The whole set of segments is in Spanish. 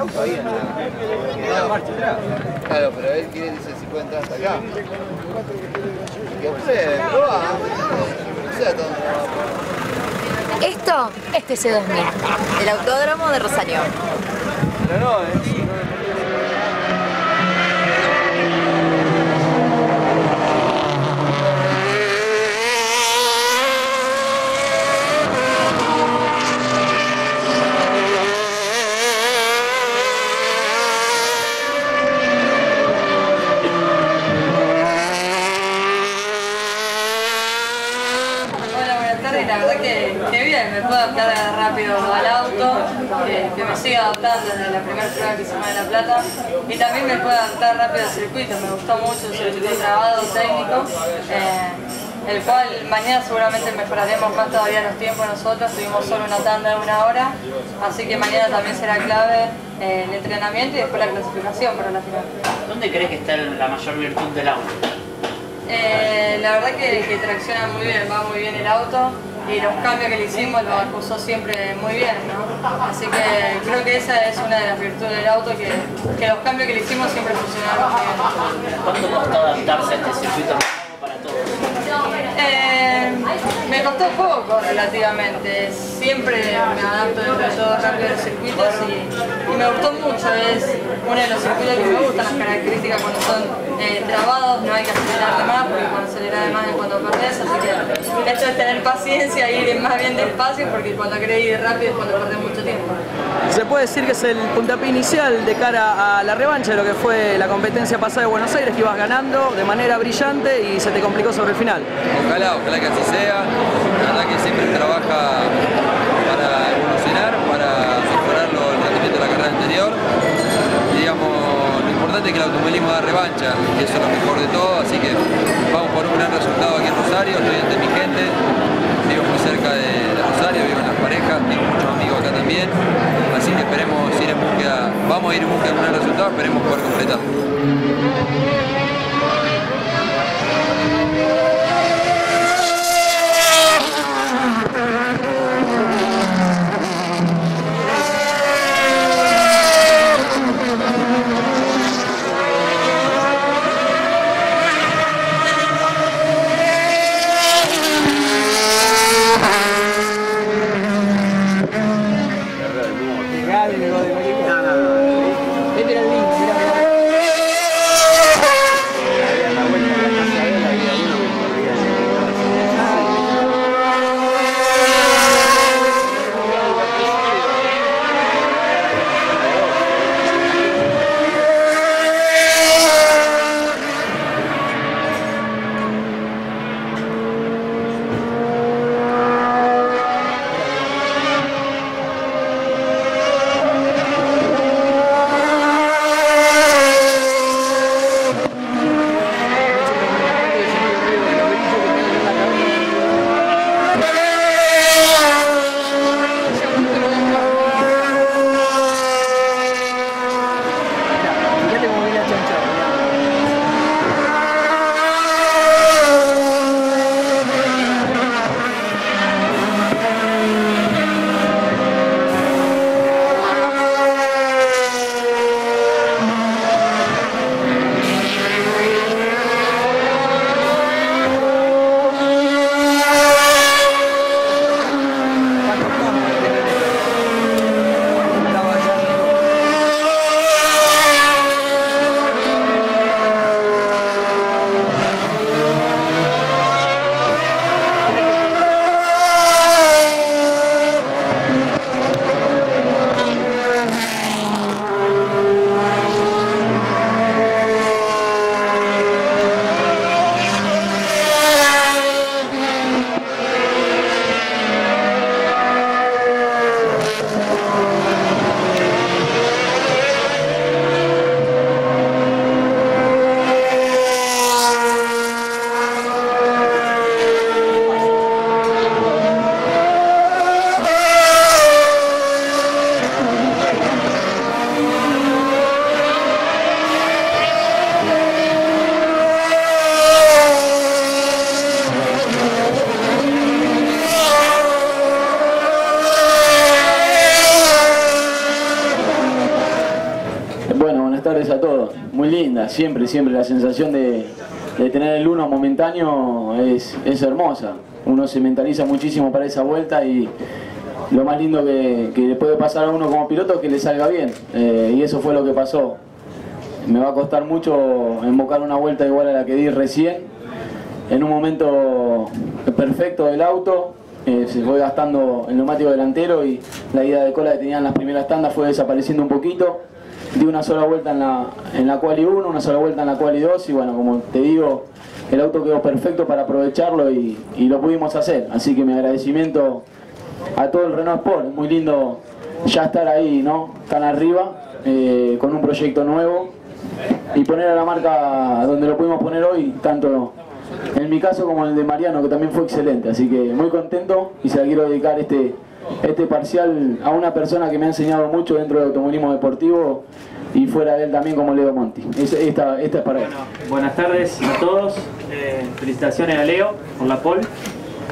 auto ahí en la, marcha atrás. Claro, pero él quiere, dice si puede entrar hasta acá. Que pruebe, proba. No sé a dónde va. Esto es TC2000. El autódromo de Rosario. Pero no, eh. Puedo adaptar rápido al auto, que, que me sigue adaptando desde la primera prueba que hicimos en La Plata. Y también me puedo adaptar rápido al circuito, me gustó mucho el circuito trabado técnico, eh, el cual mañana seguramente mejoraremos más todavía los tiempos nosotros, tuvimos solo una tanda de una hora, así que mañana también será clave eh, el entrenamiento y después la clasificación para la final. ¿Dónde crees que está la mayor virtud del auto? Eh, la verdad que, que tracciona muy bien, va muy bien el auto y los cambios que le hicimos los acusó siempre muy bien, ¿no? Así que creo que esa es una de las virtudes del auto, que, que los cambios que le hicimos siempre funcionaron muy bien. ¿Cuánto costó adaptarse a este circuito para todos? Eh, me costó poco relativamente, siempre me adapto dentro de todo rápido a los circuitos y me gustó mucho, es uno de los circuitos que me gustan, las características cuando son eh, trabados, no hay que acelerar de más porque cuando aceleras de más es cuando perdés, así que esto es tener paciencia e ir más bien despacio porque cuando querés ir rápido es cuando perdés mucho tiempo. Se puede decir que es el puntapié inicial de cara a la revancha de lo que fue la competencia pasada de Buenos Aires, que ibas ganando de manera brillante y se te complicó sobre el final. Ojalá, ojalá que así sea. La verdad que siempre trabaja para evolucionar, para mejorar lo- el rendimiento de la carrera digamos, lo importante es que el automovilismo da revancha, y eso es lo mejor de todo, siempre, siempre la sensación de, tener el uno momentáneo es, es, hermosa. Uno se mentaliza muchísimo para esa vuelta y lo más lindo que, que le puede pasar a uno como piloto es que le salga bien. Eh, y eso fue lo que pasó. Me va a costar mucho invocar una vuelta igual a la que di recién. En un momento perfecto del auto, eh, se fue gastando el neumático delantero y la ida de cola que tenían las primeras tandas fue desapareciendo un poquito. Di una sola vuelta en la, en la quali 1, una sola vuelta en la quali 2 y bueno, como te digo, el auto quedó perfecto para aprovecharlo y, y lo pudimos hacer. Así que mi agradecimiento a todo el Renault Sport, es muy lindo ya estar ahí, ¿no? Tan arriba, eh, con un proyecto nuevo y poner a la marca donde lo pudimos poner hoy, tanto en mi caso como en el de Mariano, que también fue excelente. Así que muy contento y se la quiero dedicar este, este parcial a una persona que me ha enseñado mucho dentro del automovilismo deportivo y fuera de él también como Leo Monti. Esta, es para él. buenas tardes a todos. Eh, felicitaciones a Leo por la pole.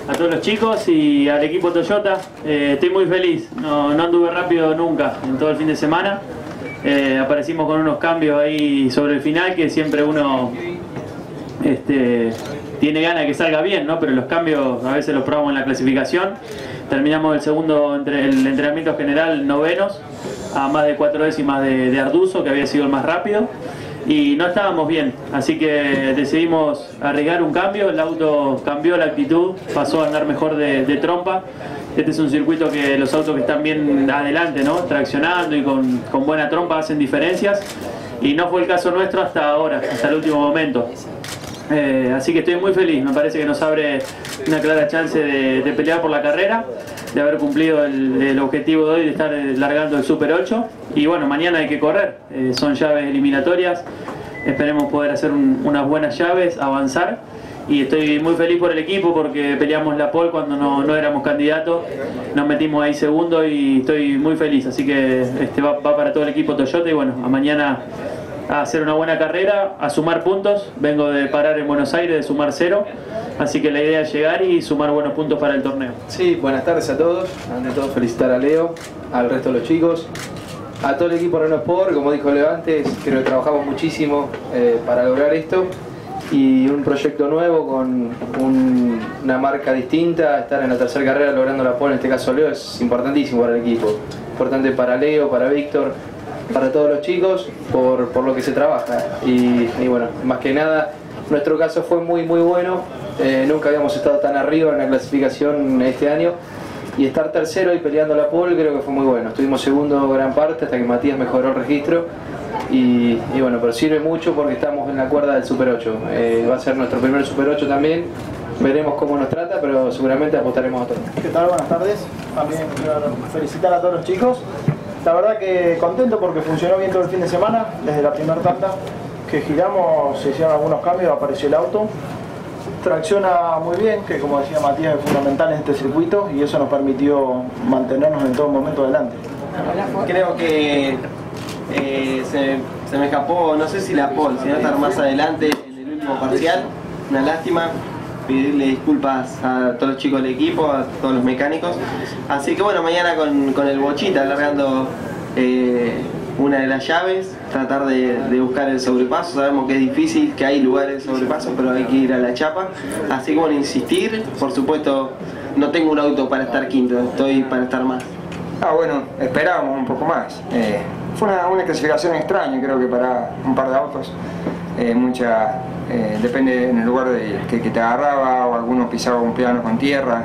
A todos los chicos y al equipo Toyota. Eh, estoy muy feliz. No, no, anduve rápido nunca en todo el fin de semana. Eh, aparecimos con unos cambios ahí sobre el final que siempre uno este, tiene ganas de que salga bien, ¿no? pero los cambios a veces los probamos en la clasificación. Terminamos el segundo entre, el entrenamiento general novenos a más de cuatro décimas de, Arduzo, que había sido el más rápido. Y no estábamos bien, así que decidimos arriesgar un cambio, el auto cambió la actitud, pasó a andar mejor de, trompa. Este es un circuito que los autos que están bien adelante, ¿no? traccionando y con buena trompa hacen diferencias. Y no fue el caso nuestro hasta ahora, hasta el último momento. Eh, así que estoy muy feliz, me parece que nos abre una clara chance de, pelear por la carrera, de haber cumplido el, objetivo de hoy de estar largando el Super 8 y bueno, mañana hay que correr, eh, son llaves eliminatorias, esperemos poder hacer un, unas buenas llaves, avanzar. Y estoy muy feliz por el equipo porque peleamos la pole cuando no, no éramos candidatos, nos metimos ahí segundo y estoy muy feliz, así que este va, va para todo el equipo Toyota y bueno, a mañana a hacer una buena carrera, a sumar puntos. Vengo de parar en Buenos Aires, de sumar cero. Así que la idea es llegar y sumar buenos puntos para el torneo. Sí, buenas tardes a todos. Ante todo felicitar a Leo, al resto de los chicos, a todo el equipo Renault Sport, como dijo Leo antes, creo que trabajamos muchísimo eh, para lograr esto y un proyecto nuevo con un, una marca distinta, estar en la tercera carrera logrando la pole, en este caso Leo, es importantísimo para el equipo. Importante para Leo, para Víctor, para todos los chicos por, por lo que se trabaja. Y, y, bueno, más que nada, nuestro caso fue muy muy bueno. Eh, nunca habíamos estado tan arriba en la clasificación este año. Y estar tercero y peleando la pole creo que fue muy bueno. Estuvimos segundo gran parte hasta que Matías mejoró el registro. Y, y bueno, pero sirve mucho porque estamos en la cuerda del Super 8. Eh, va a ser nuestro primer Super 8 también. Veremos cómo nos trata, pero seguramente apostaremos a todo. ¿Qué tal? Buenas tardes. También quiero felicitar a todos los chicos. La verdad que contento porque funcionó bien todo el fin de semana, desde la primera tanda que giramos, se hicieron algunos cambios, apareció el auto. Tracciona muy bien, que como decía Matías es fundamental en este circuito y eso nos permitió mantenernos en todo momento adelante. Creo que eh, se, me escapó, no sé si la pole, sino estar más adelante en el último parcial. Una lástima, pedirle disculpas a todos los chicos del equipo, a todos los mecánicos. Así que bueno, mañana con, con el Bochita alargando eh, una de las llaves, tratar de, de, buscar el sobrepaso. Sabemos que es difícil, que hay lugares de sobrepaso, pero hay que ir a la chapa. Así que bueno, insistir. Por supuesto, no tengo un auto para estar quinto, estoy para estar más. Ah, bueno, esperábamos un poco más. Eh, fue una, una, clasificación extraña, creo que para un par de autos. Eh, mucha eh, depende en el lugar de, que, te agarraba o algunos pisaban un piano con tierra.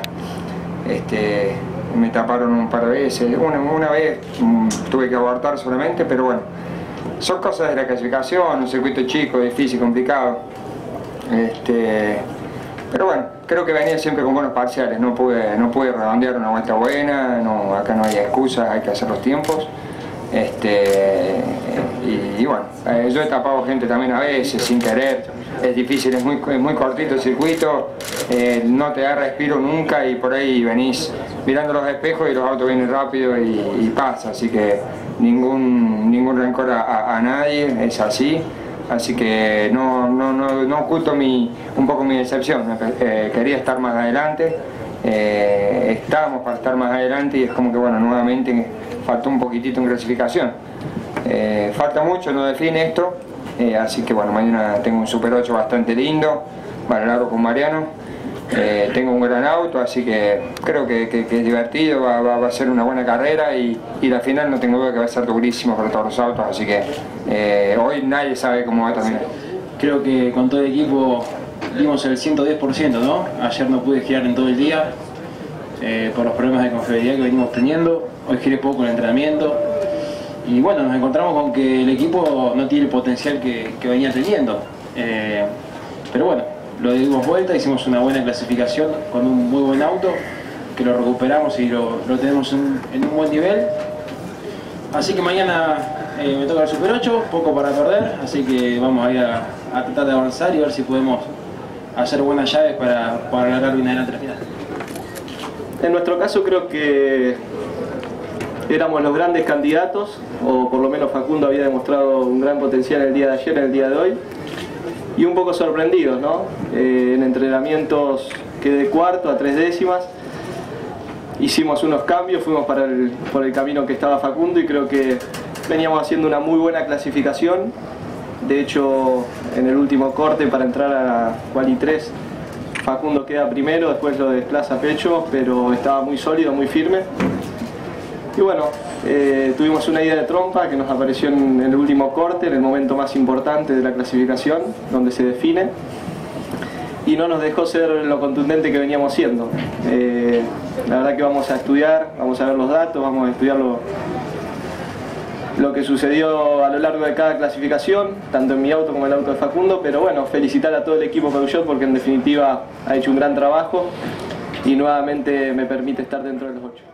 Este, me taparon un par de veces. Una, una vez um, tuve que abortar solamente pero bueno. Son cosas de la clasificación un circuito chico, difícil, complicado. Este, pero bueno creo que venía siempre con buenos parciales. No pude, no pude redondear una vuelta buena no, acá no hay excusas, hay que hacer los tiempos. Este, y, y, bueno, eh, yo he tapado gente también a veces sin querer, es difícil, es muy, muy cortito el circuito, eh, no te da respiro nunca y por ahí venís mirando los espejos y los autos vienen rápido y, pasa, así que ningún, ningún rencor a, nadie, es así. Así que no, no, no, no oculto mi, un poco mi decepción, eh, quería estar más adelante, estábamos para estar más adelante y es como que bueno, nuevamente faltó un poquitito en clasificación. Eh, falta mucho, no define esto, eh, así que bueno, mañana tengo un Super 8 bastante lindo, largo con Mariano. Eh, tengo un gran auto, así que creo que, que- es divertido, va, a ser una buena carrera y, y la final no tengo duda que va a ser durísimo para todos los autos, así que eh, hoy nadie sabe cómo va a terminar. Creo que con todo el equipo dimos el 110%, ¿no? Ayer no pude girar en todo el día por los problemas de confiabilidad que venimos teniendo. Hoy giré poco en el entrenamiento. Y bueno, nos encontramos con que el equipo no tiene el potencial que, venía teniendo. Eh, pero bueno, lo dimos vuelta, hicimos una buena clasificación con un muy buen auto, que lo recuperamos y lo, tenemos en- un buen nivel. Así que mañana eh, me toca el Super 8, poco para perder, así que vamos a ir a, tratar de avanzar y ver si podemos hacer buenas llaves para, para alargar bien adelante la final. En nuestro caso creo que éramos los grandes candidatos, o por lo menos Facundo había demostrado un gran potencial el día de ayer, en el día de hoy, y un poco sorprendidos, ¿no? Eh, en entrenamientos quedé cuarto a tres décimas, hicimos unos cambios, fuimos para el- por el camino que estaba Facundo y creo que veníamos haciendo una muy buena clasificación. De hecho, en el último corte para entrar a Quali 3, Facundo queda primero, después lo desplaza Pecho, pero estaba muy sólido, muy firme. Y bueno, eh, tuvimos una idea de trompa que nos apareció en el último corte, en el momento más importante de la clasificación, donde se define. Y no nos dejó ser lo contundente que veníamos siendo. Eh, la verdad que vamos a estudiar, vamos a ver los datos, vamos a estudiar lo, lo que sucedió a lo largo de cada clasificación, tanto en mi auto como en el auto de Facundo, pero bueno, felicitar a todo el equipo Peugeot porque en definitiva ha hecho un gran trabajo y nuevamente me permite estar dentro de los ocho.